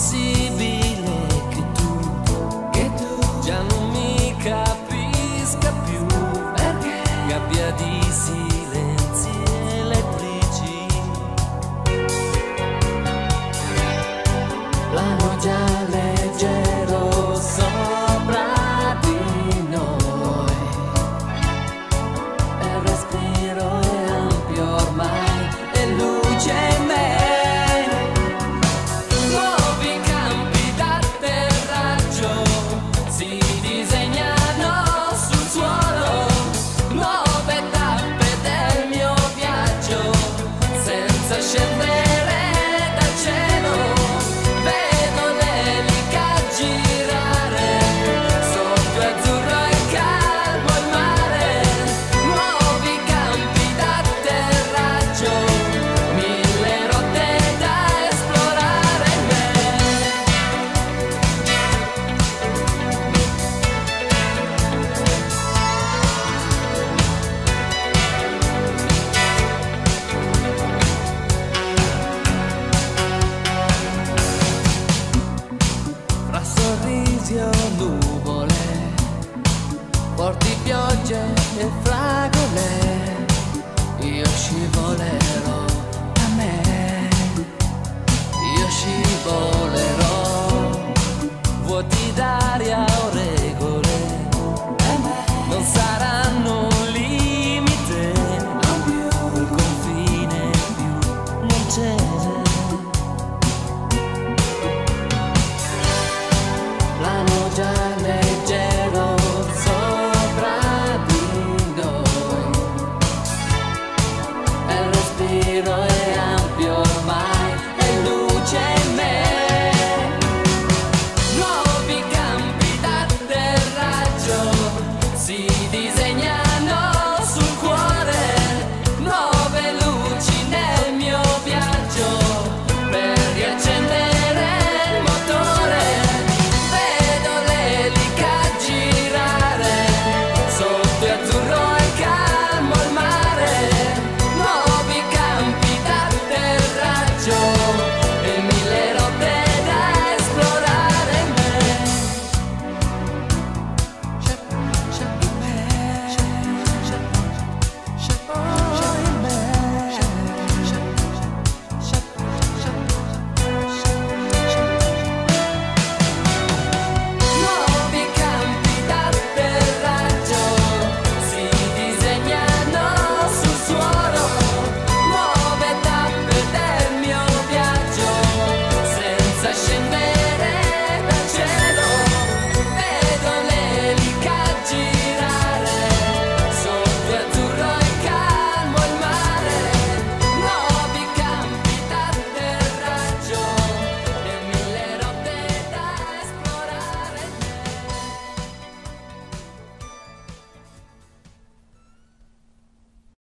see piogge e fragole, io scivolerò.